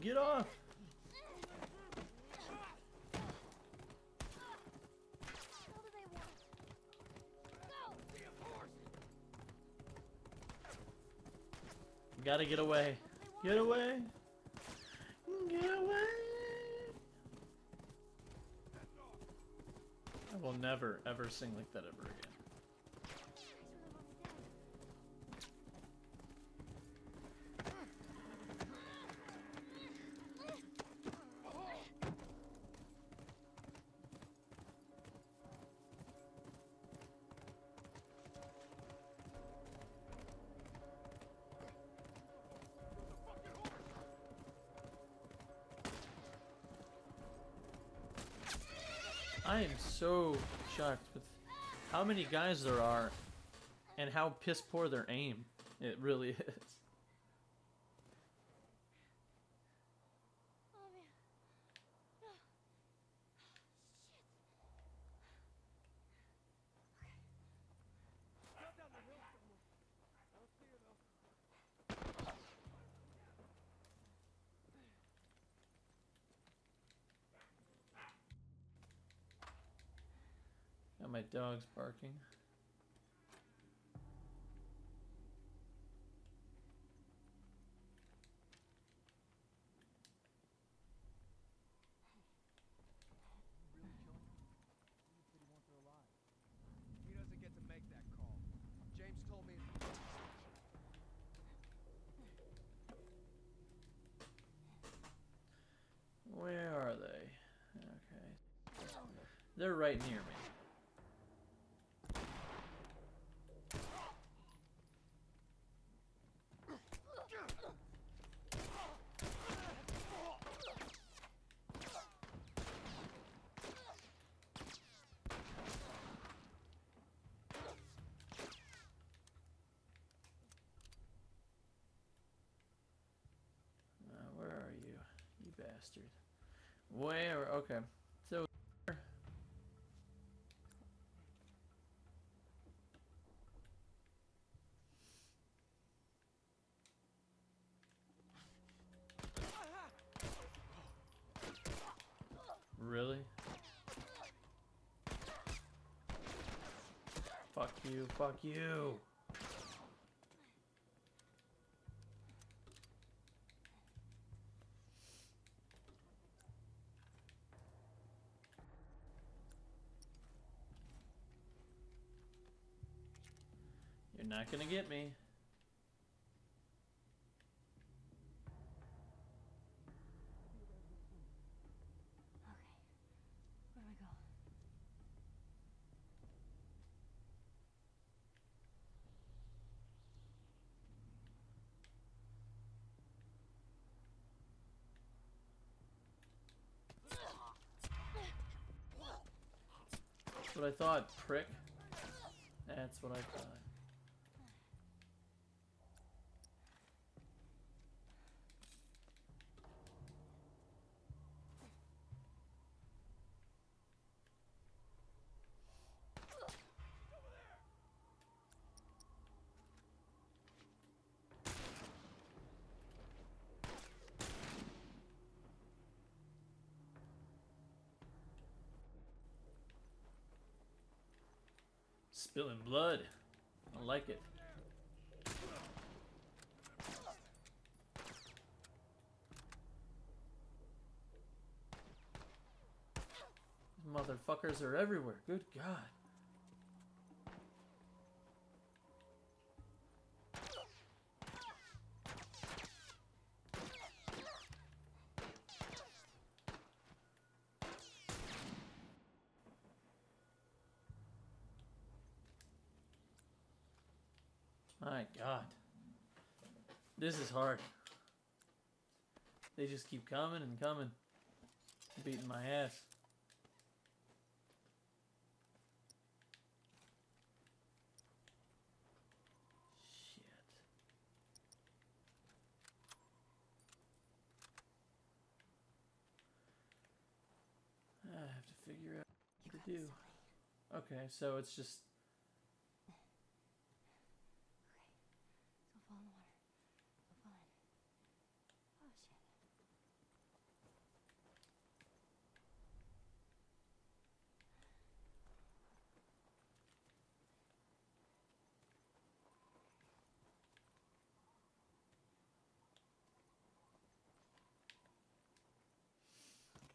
Get off! Gotta get away. Get away! Get away! I will never, ever sing like that ever again. I am so shocked with how many guys there are and how piss poor their aim. It really is. Oh man. No. Shit. Got my dogs barking. He doesn't get to make that call. James told barking. Where are they? Okay. They're right near me. Uh, where are you, you bastard? Where? Okay. So. Really? Fuck you, fuck you. You're not gonna get me. I thought, prick. That's what I thought. Spilling blood. I like it. Motherfuckers are everywhere. Good God. My God. This is hard. They just keep coming and coming. Beating my ass. Shit. I have to figure out what to do. Okay, so it's just Okay. So fall in the water. So fall in. Oh shit.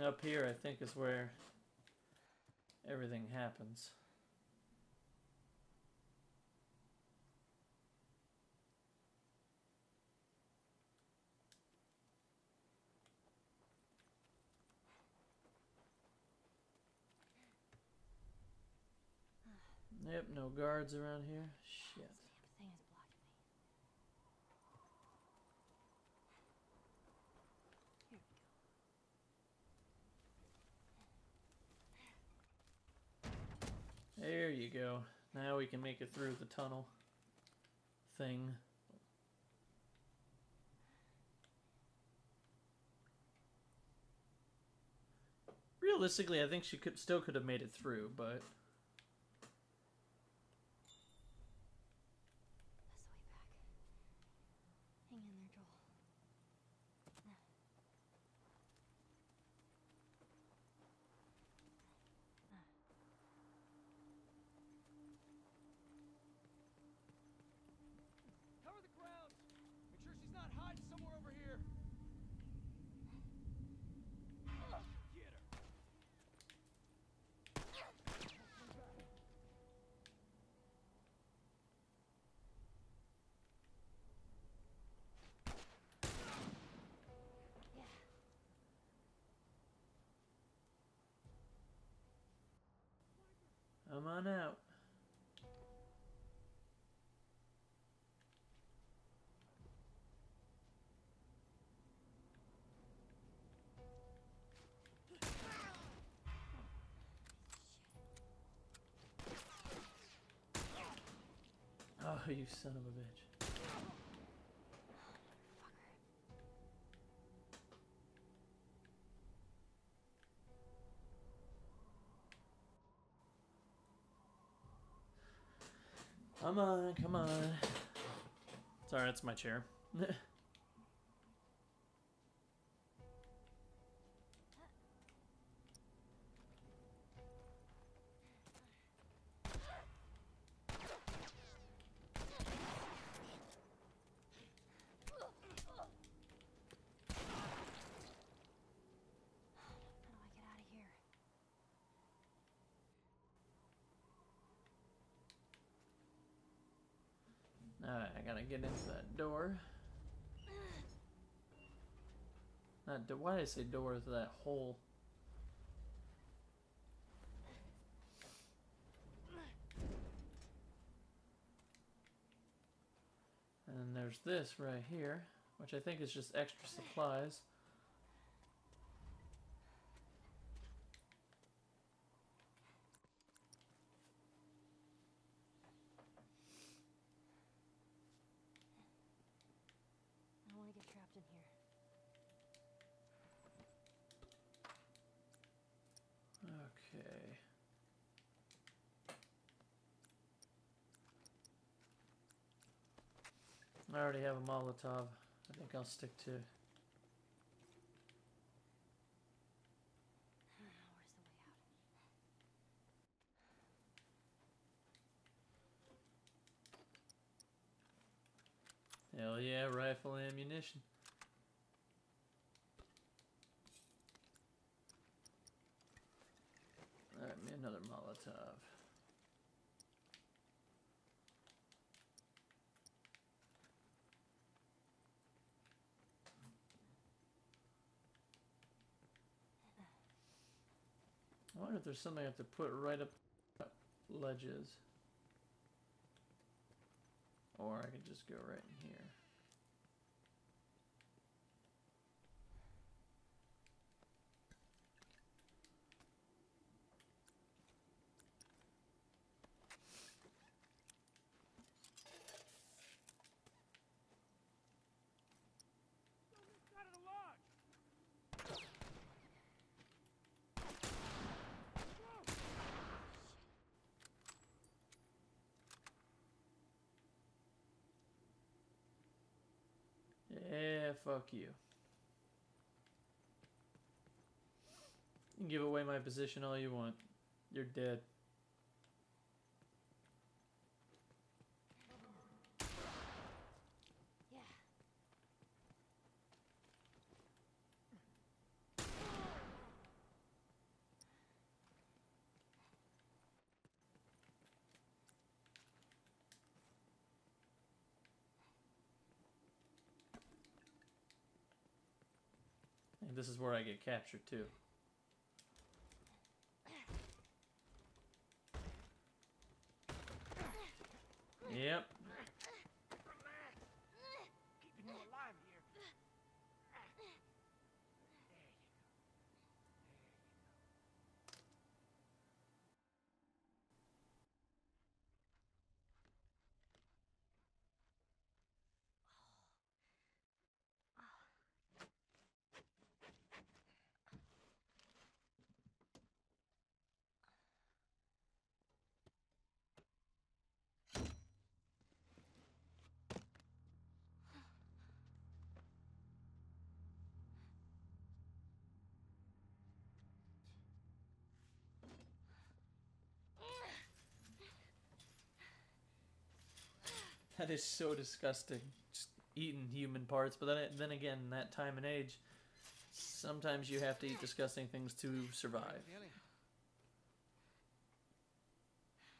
Up here, I think, is where everything happens. Yep, no guards around here. Shit. This damn thing is blocking me. Here we go. There you go. Now we can make it through the tunnel thing. Realistically, I think she could still could have made it through, but That's the way back. Hang in there, Joel. Cover the ground. Make sure she's not hiding somewhere over here. Get her. Yeah. I'm on out. Oh, you son of a bitch. Come on, come on. Sorry, that's my chair. get into that door. Not do- why did I say door to that hole? And there's this right here, which I think is just extra supplies. I don't want to get trapped in here. Okay. I already have a Molotov. I think I'll stick to. Hell yeah, rifle ammunition. Alright, me another Molotov. I wonder if there's something I have to put right up ledges. Or I could just go right in here. Out of the lodge. Yeah, fuck you. You can give away my position all you want. You're dead. This is where I get captured too. Yep. Keeping you alive here. That is so disgusting. Just eating human parts, but then then again, that time and age, sometimes you have to eat disgusting things to survive.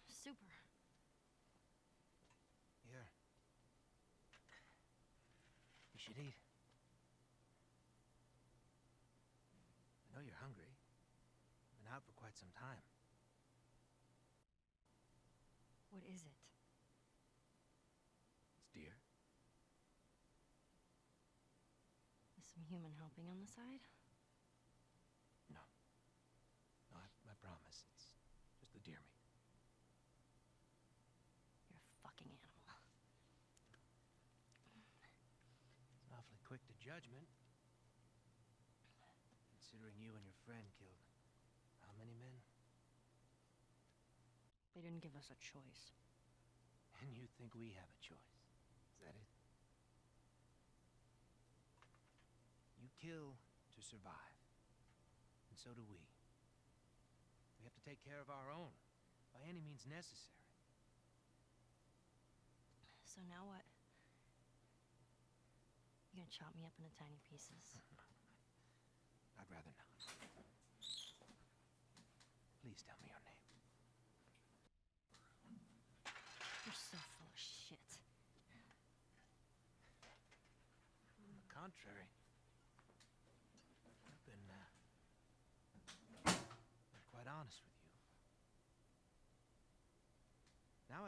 Super. here. You should eat. I know you're hungry. Been out for quite some time. What is it? It's deer. Is some human helping on the side? No. No, I, I promise. It's just the deer meat. You're a fucking animal. It's awfully quick to judgment. Considering you and your friend killed how many men? They didn't give us a choice. And you think we have a choice. Is that it? You kill to survive. And so do we. We have to take care of our own, by any means necessary. So now what? You gonna chop me up into tiny pieces? I'd rather not. Please tell me your name. You're so full of shit. On the contrary, I've been uh, quite honest with you. Now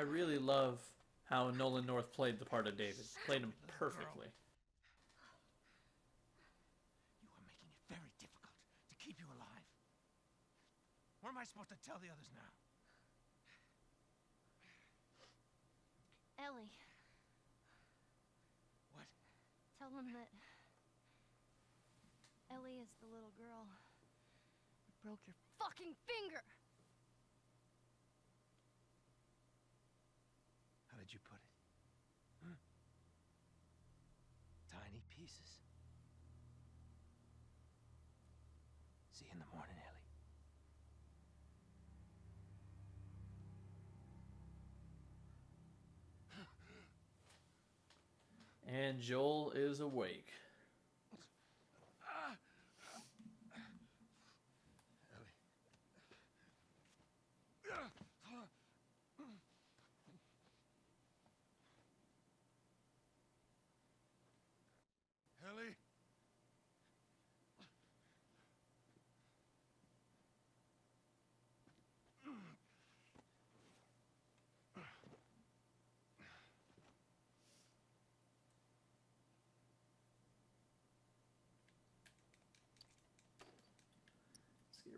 I really love how Nolan North played the part of David. Played him perfectly. You are making it very difficult to keep you alive. What am I supposed to tell the others now? Ellie, What? tell them that Ellie is the little girl who broke your fucking finger. Did you put it? Huh? Tiny pieces. See you in the morning, Ellie. And Joel is awake.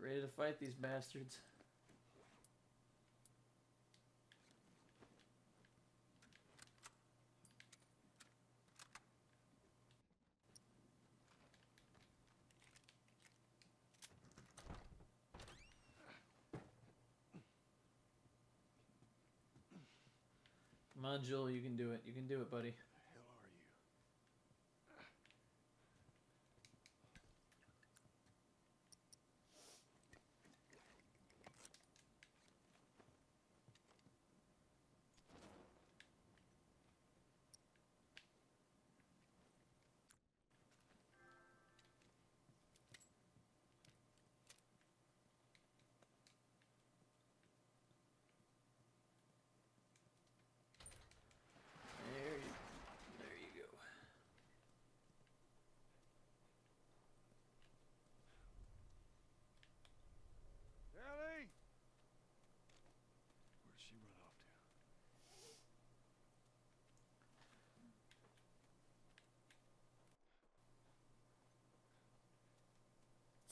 ready to fight these bastards. Come on, you can do it. You can do it, buddy.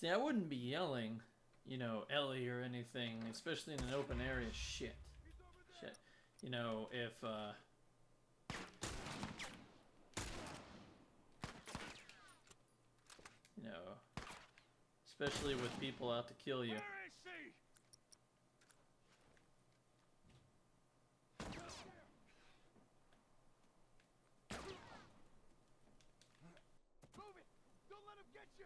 See, I wouldn't be yelling, you know, Ellie or anything, especially in an open area. Shit. Shit. You know, if, uh. You know, especially with people out to kill you. Where is she? Move it! Don't let him get you!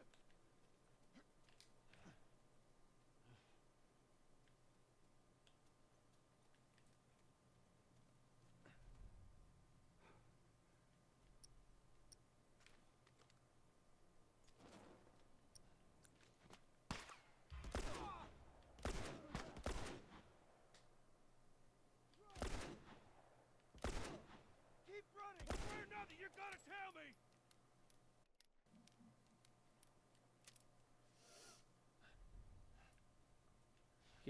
Keep running! One way or another, you're gonna tell me!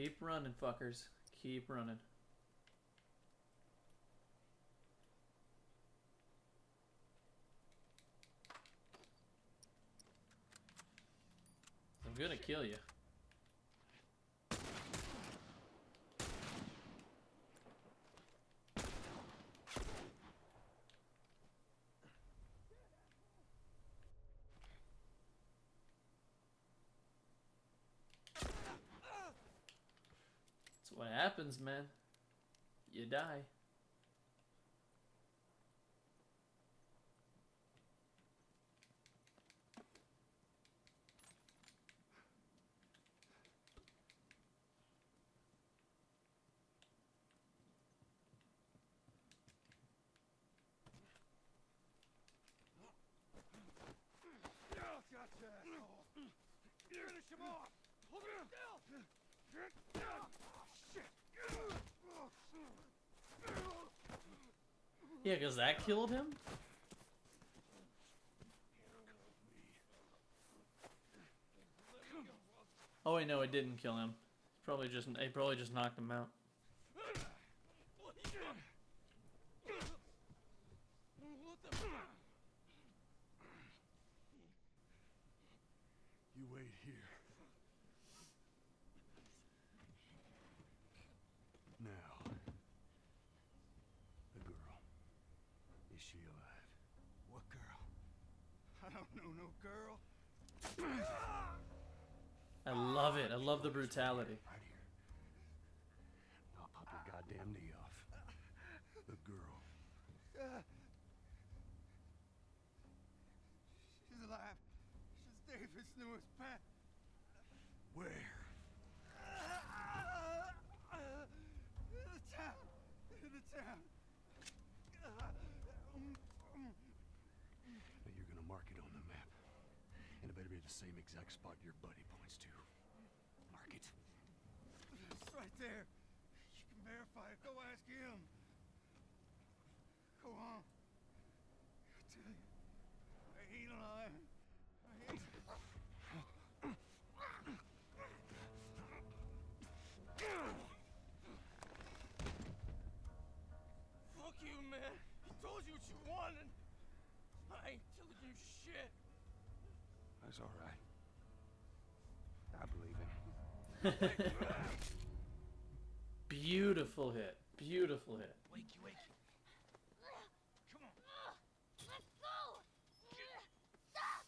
Keep running, fuckers. Keep running. I'm gonna kill you. That's what happens, man. You die. Oh, gotcha, asshole! Finish him off! Hold him still! Shit! Yeah, because that killed him? Oh wait, no, it didn't kill him. Probably just it probably just knocked him out. You wait here. Now, the girl. Is she alive? What girl? I don't know no girl. I love it. I love the brutality. Right here. I'll pop your goddamn knee off. The girl. She's alive. She's David's newest pet. Where? In the town. In the town. Now you're gonna mark it on the map. And it better be the same exact spot your buddy points to. Mark it. It's right there. You can verify it. Go ask him. Go on. I tell you, I ain't lying. I ain't. Fuck you, man. He told you what you wanted. I ain't telling you shit. That's all right. I believe him. Beautiful hit. Beautiful hit. Wakey, wakey. Come on. Let's go! Stop.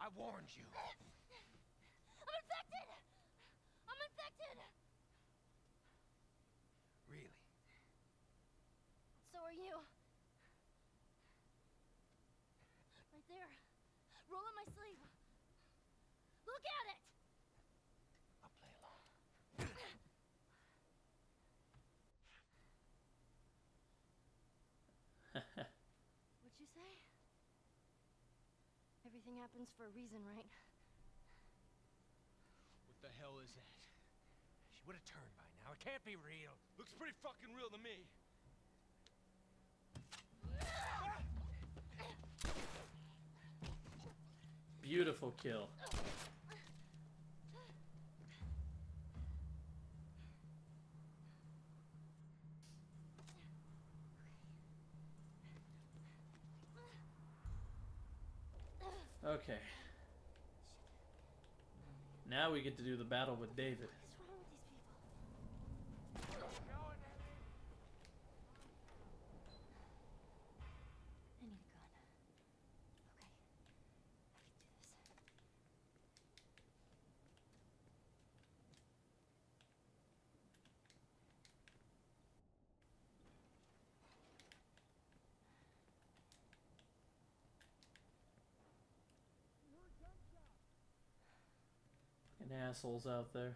I warned you. Roll up my sleeve. Look at it! I'll play along. What'd you say? Everything happens for a reason, right? What the hell is that? She would have turned by now. It can't be real. Looks pretty fucking real to me. Beautiful kill. Okay. Now we get to do the battle with David. What's wrong with these people? I need a gun. Okay. I can do this. Fucking assholes out there.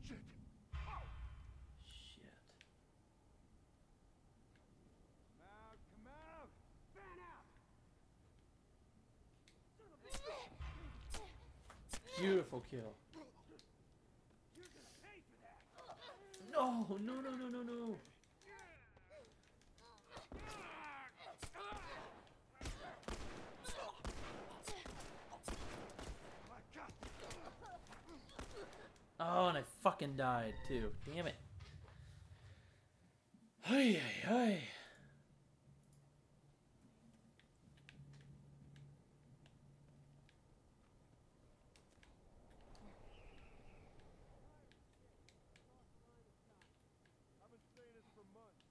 Oh shit! Shit. Out, come out! Fan out! Beautiful kill. You're gonna pay for that! No, no, no, no, no, no. Oh, and I fucking died too. Damn it. Hey, hey, hey. I've been saying this for months.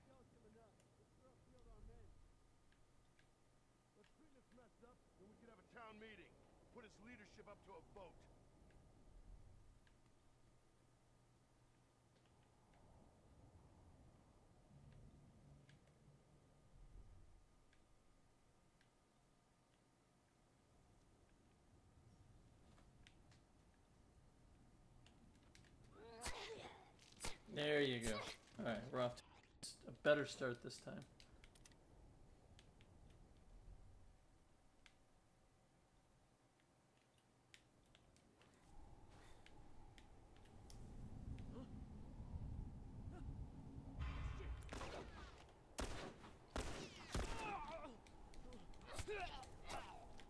Skeleton enough. This girl killed our men. Let's clean this mess up, then we can have a town meeting. Put its leadership up to a vote. There you go. Alright, we're off to a better start this time.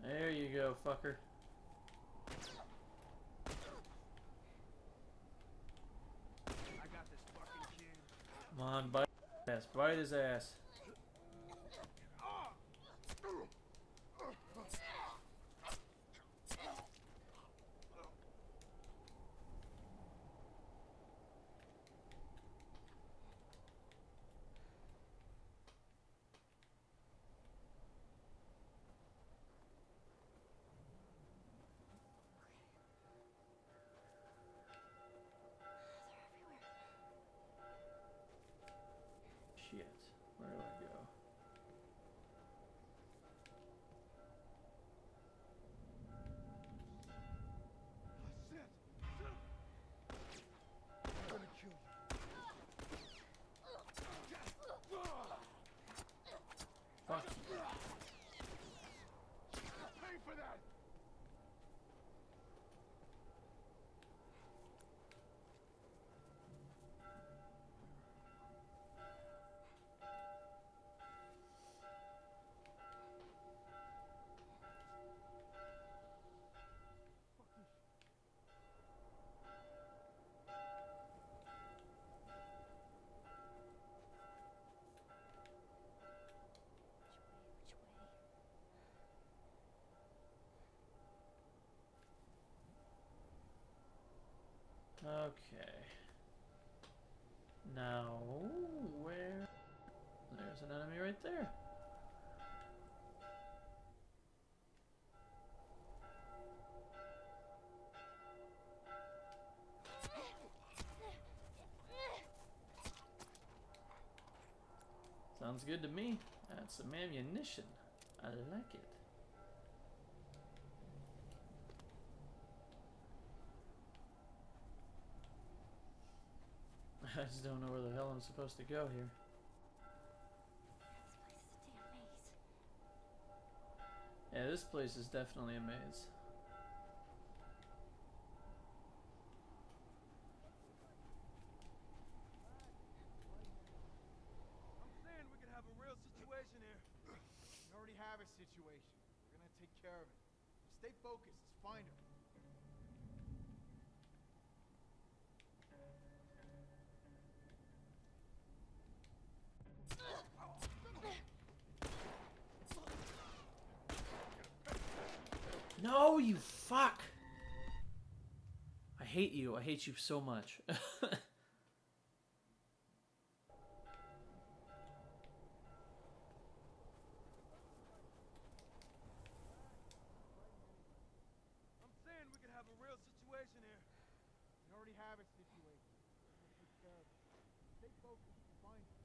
There you go, fucker. I got this fucking kid. Come on, bite his ass. Bite his ass. Okay. Now, where? There's an enemy right there. Sounds good to me. That's some ammunition. I like it. I just don't know where the hell I'm supposed to go here. This place is a damn maze. Yeah, this place is definitely a maze. You fuck! I hate you. I hate you so much. I'm saying we could have a real situation here. We already have a situation. We're gonna take care of it. Stay focused. Let's find her.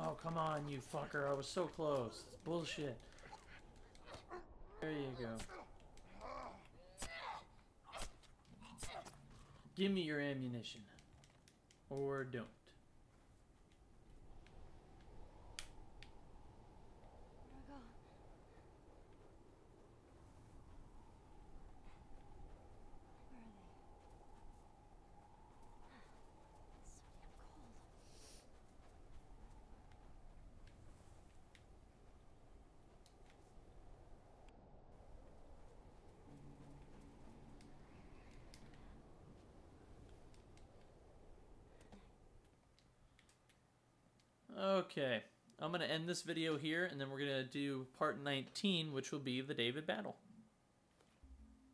oh, come on, you fucker. I was so close. It's bullshit. There you go. Give me your ammunition. Or don't. Where'd I go? Where are they? It's so damn cold. Okay. I'm going to end this video here, and then we're going to do part 19, which will be the David battle.